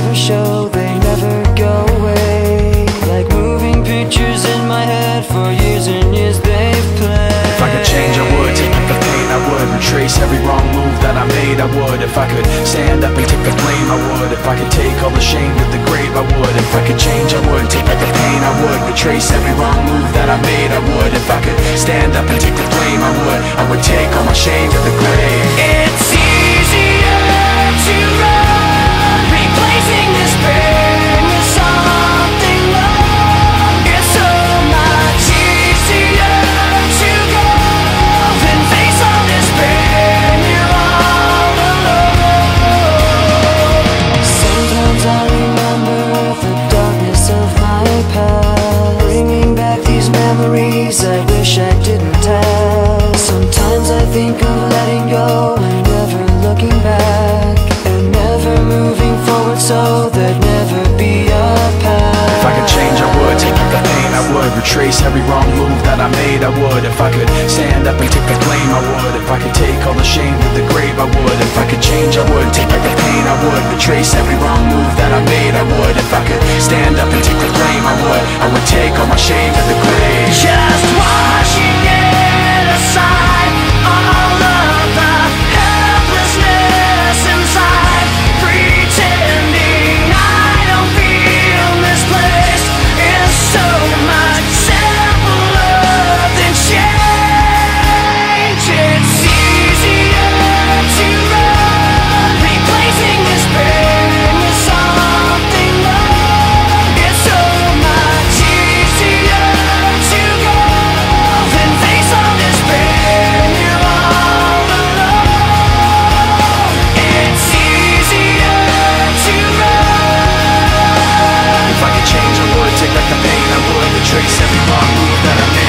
never show, they never go away. Like moving pictures in my head for years and years they've played If I could change I would, take back the pain I would. Retrace every wrong move that I made I would. If I could stand up and take the blame I would. If I could take all the shame to the grave I would. If I could change I would, take back the pain I would. Retrace every wrong move that I made I would. If I could stand up and take the blame I would. I would take all my shame to the grave. Memories I wish I didn't have. Sometimes I think of letting go and never looking back, and never moving forward so there'd never be a path. If I could change, I would take back the pain. I would retrace every wrong move that I made. I would. If I could stand up and take the blame, I would. If I could take all the shame to the grave, I would. If I could change, I would take back the pain. I would retrace every wrong move that I made. I would. Retrace every wrong move that I made.